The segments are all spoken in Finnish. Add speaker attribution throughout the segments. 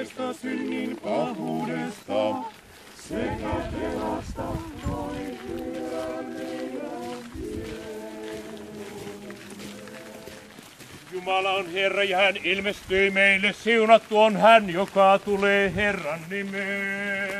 Speaker 1: kaikesta synnin pahuudesta sekä pelasta Jumala on Herra ja hän ilmestyi meille. Siunattu on hän, joka tulee Herran nimeen.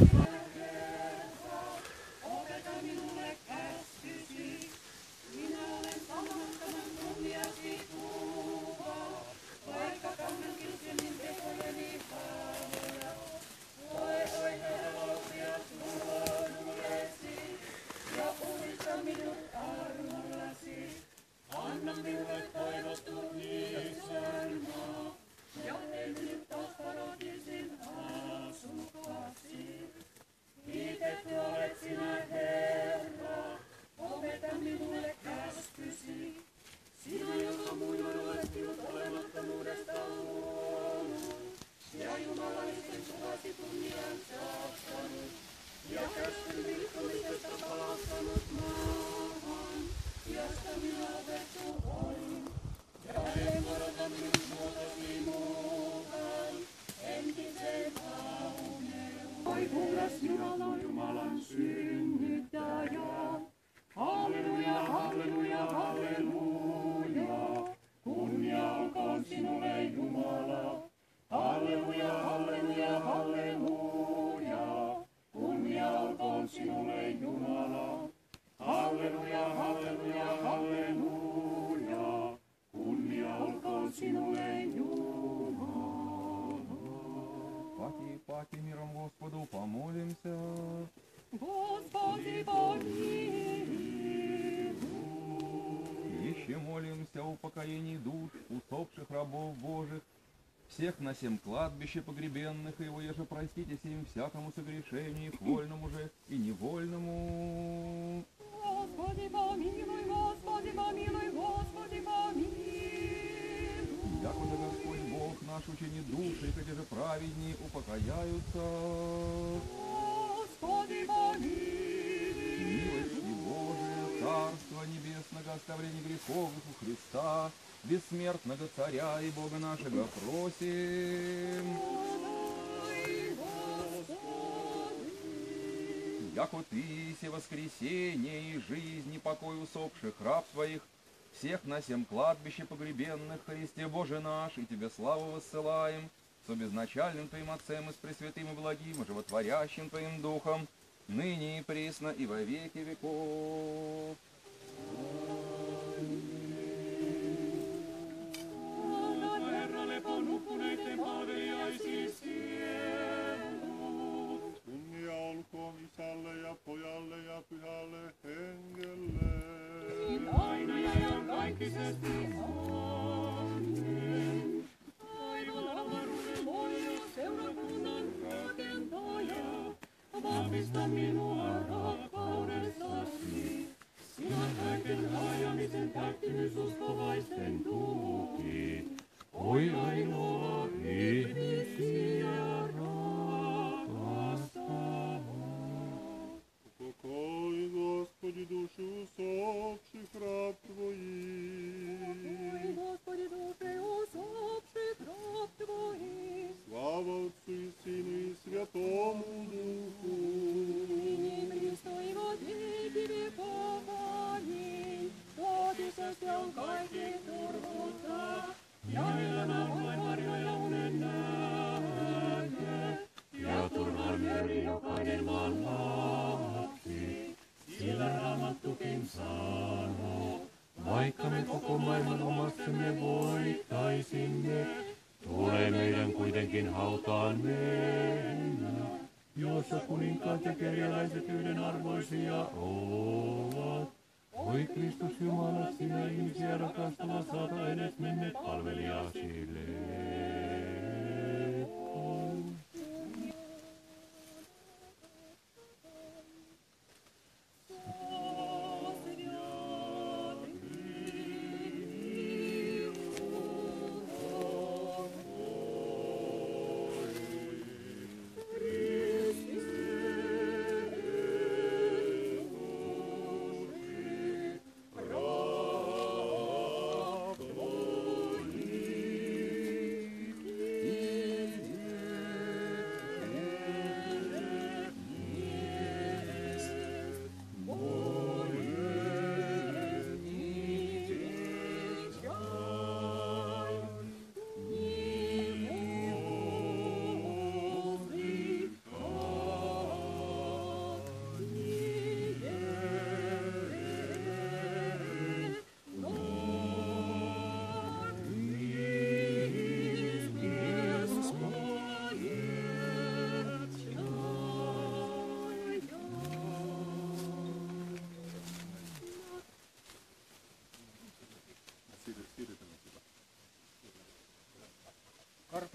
Speaker 2: Thank you. Puhdas Jumala, Jumalan synnyttäjä. Halleluja, halleluja, halleluja. Kunnia olkoon sinulle, Jumala. Halleluja, halleluja, halleluja. Kunnia olkoon sinulle,
Speaker 3: упокоении душ усопших рабов Божьих, всех на семь кладбище погребенных, его еже простите сим всякому согрешению, вольному же и невольному.
Speaker 2: Господи, помилуй, Господи, помилуй, Господи, помилуй.
Speaker 3: Якоже Господь Бог наш учени души, хотя же праведнее упокояются.
Speaker 2: Господи, помилуй.
Speaker 3: Небесного, оставление грехов у Христа, бессмертного Царя и Бога нашего просим. Яко Ты, се воскресение и жизнь и покой усопших раб Твоих, всех на семь кладбище погребенных, Христе Боже наш, и Тебе славу воссылаем, с безначальным Твоим Отцем и с Пресвятым и Благим, и Животворящим Твоим Духом, ныне и пресно и во веки веков.
Speaker 2: uppuneiden palvelijaisi sielu.
Speaker 1: Kunnia olkoon isälle ja pojalle ja pyhälle hengelle.
Speaker 2: Niin aina ja iankaikkisesti Amen. Taivaan avaruuden voima, seurakunnan
Speaker 4: rakentaja, vahvista minua
Speaker 2: rakkaudessasi. Sinä kaiken ajamisen täyttymys uskovaisten tuki. Oi ainoa. Vaikka me koko maailman omaksemme voittaisimme, tulee meidän kuitenkin hautaan mennä, jossa kuninkaat ja kerjäläiset yhdenarvoisia ovat. Oi Kristus Jumala, sinä ihmisiä rakastava saata edes menneet palvelijasi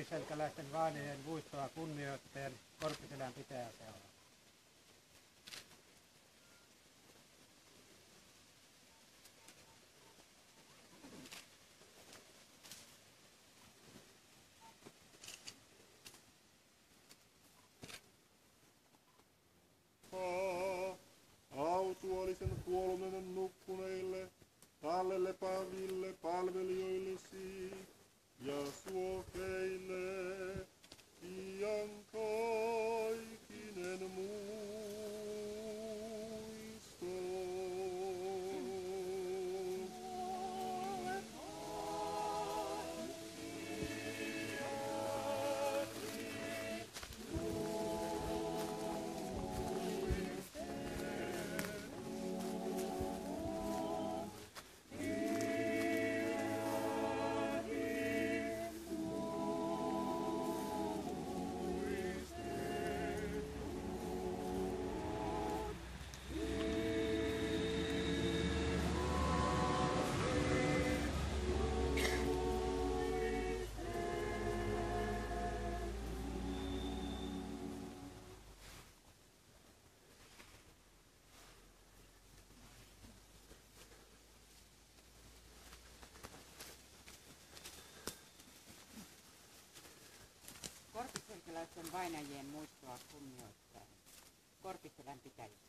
Speaker 1: Korpiselkäläisten vainajien muistoa kunnioitteen Korpiselän pitää
Speaker 5: Korpiselkäläisten vainajien muistoa kunnioittaa. Korpiselän pitäisi.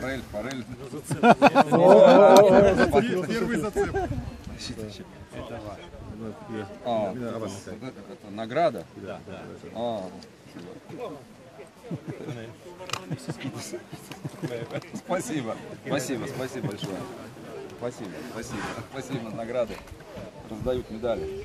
Speaker 3: Форель, форель.
Speaker 6: Первый зацеп.
Speaker 3: А, вот это, награда? Да, да. А, спасибо. Спасибо, спасибо большое. Спасибо, спасибо. Спасибо, награды. Раздают медали.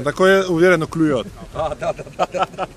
Speaker 6: Ну, такое уверенно клюет.
Speaker 3: А, да, да, да, да.